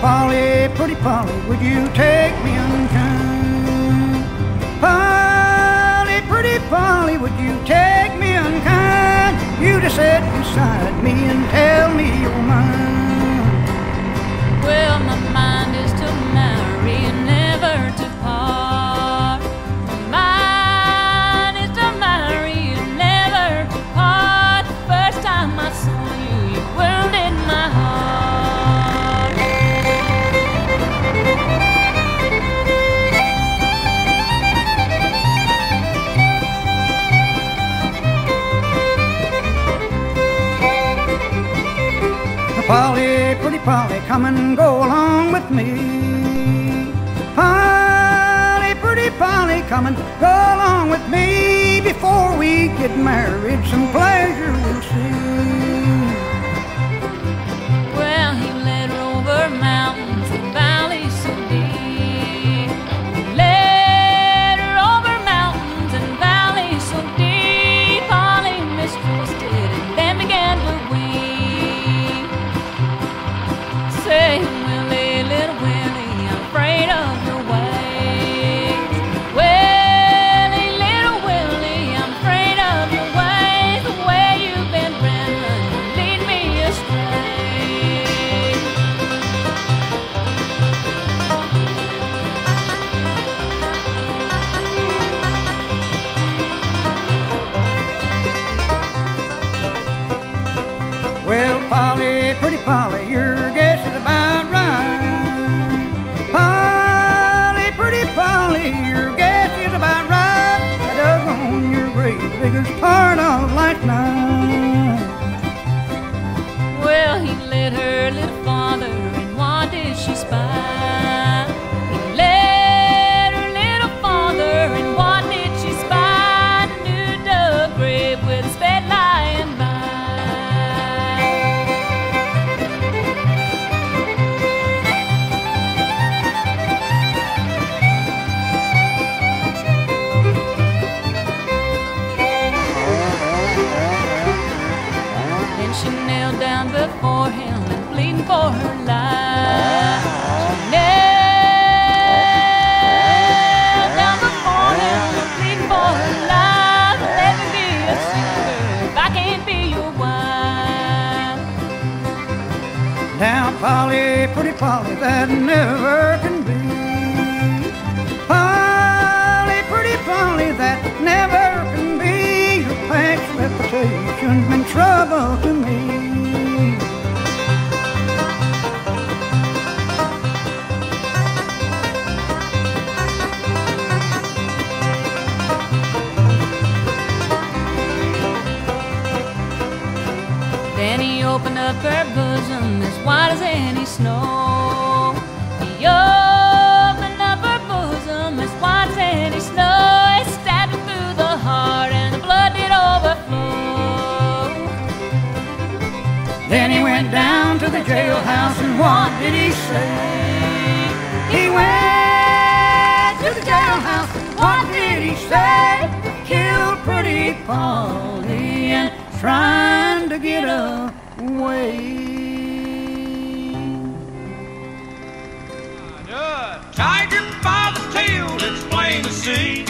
Polly, pretty Polly, would you take me unkind? Polly, pretty Polly, would you take me unkind? You to sit beside me and tell me you're mine. Polly, come and go along with me. Polly, pretty Polly, come and go along with me. Before we get married, some pleasure we'll see. Pretty Polly, that never can be. Polly, pretty Polly, that never can be. Your past reputation's been trouble to me. Then he opened up her bosom as white as any snow. Jailhouse and what did he say? He went to the jailhouse what did he say? Killed pretty Polly and trying to get away. Tiger by the tail, it's plain to see.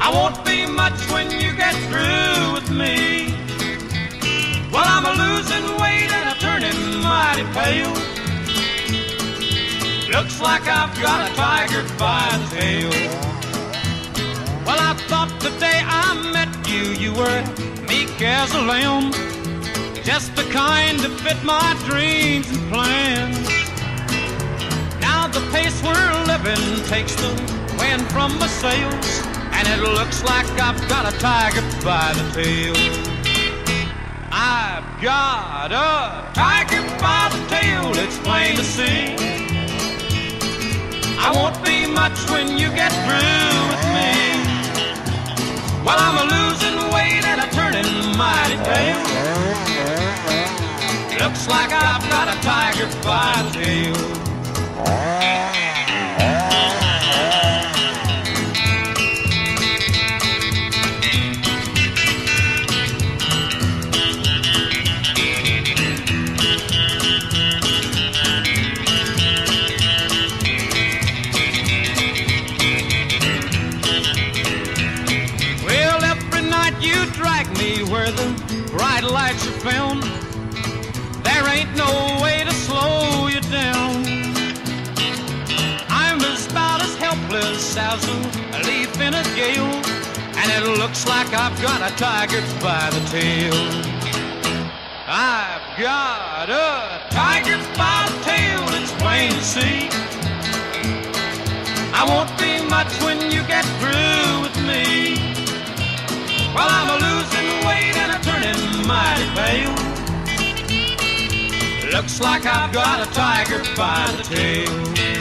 I won't be much when you get through with me. Well, I'm a losing mighty pale. Looks like I've got a tiger by the tail. Well, I thought the day I met you, you were meek as a lamb. Just the kind to fit my dreams and plans. Now the pace we're living takes the wind from my sails, and it looks like I've got a tiger by the tail. I've got a tiger by the tail, it's plain to see. I won't be much when you get through with me. Well, I'm a losing weight and a turning mighty pale. Looks like I've got a tiger by the tail. A leaf in a gale, and it looks like I've got a tiger by the tail. I've got a tiger by the tail, it's plain to see. I won't be much when you get through with me. While I'm a losing weight and a turning mighty pale. Looks like I've got a tiger by the tail.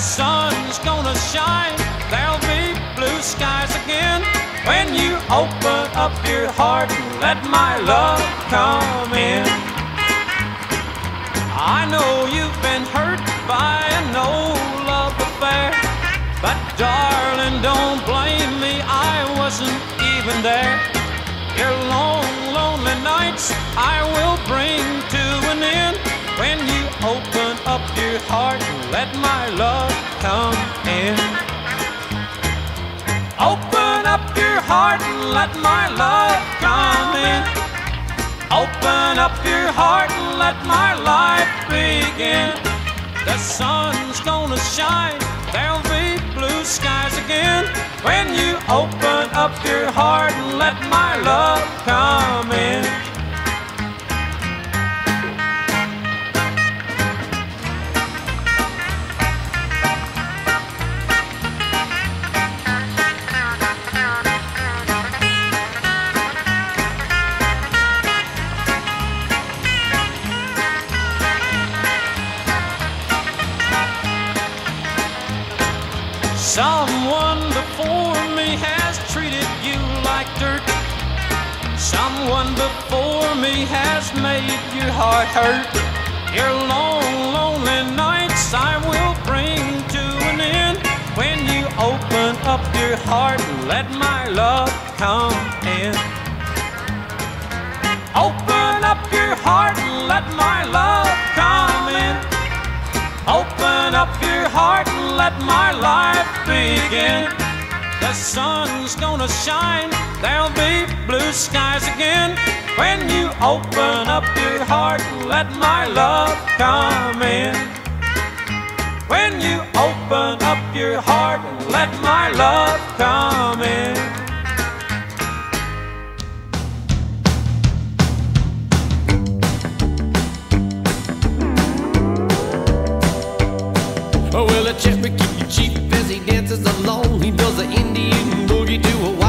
sun's gonna shine. There'll be blue skies again when you open up your heart and let my love come in. I know you've been hurt by an old love affair, but darling, don't blame me. I wasn't even there. Your long, lonely nights I will bring to an end when you open up your heart and let my love come in. Open up your heart and let my love come in. Open up your heart and let my life begin. The sun's gonna shine, there'll be blue skies again when you open up your heart and let my love come in. Heart hurt. Your long, lonely nights I will bring to an end when you open up your heart and let my love come in. Open up your heart and let my love come in. Open up your heart and let my life begin. The sun's gonna shine, there'll be blue skies again. When you open up your heart and let my love come in. When you open up your heart and let my love come in. Does an Indian boogie to a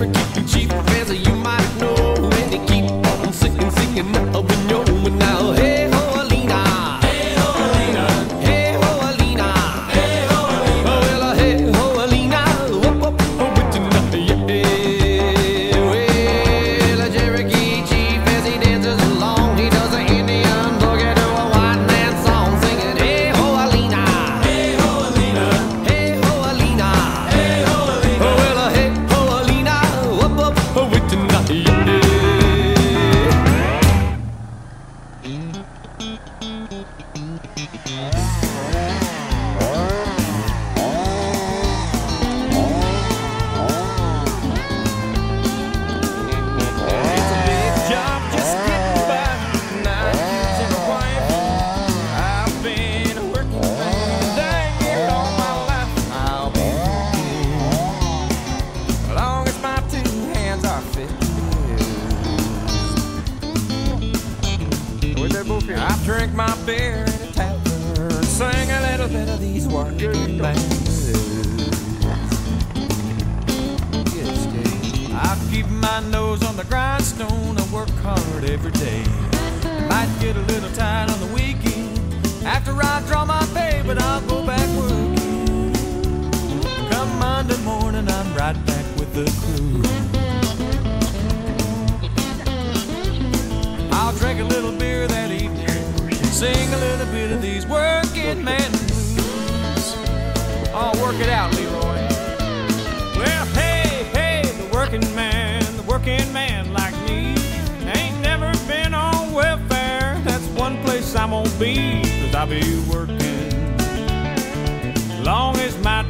A Cherokee chief, I drink my beer in a tavern, sing a little bit of these working bands. Yes. I keep my nose on the grindstone. I work hard every day. Might get a little tired on the weekend after I draw my pay but I'll go back working. Come Monday morning, I'm right back with the crew. I'll drink a little beer man blues. I'll work it out, Leroy. Well, hey, hey, the working man, the working man like me ain't never been on welfare. That's one place I won't be, cause I'll be working. Long as my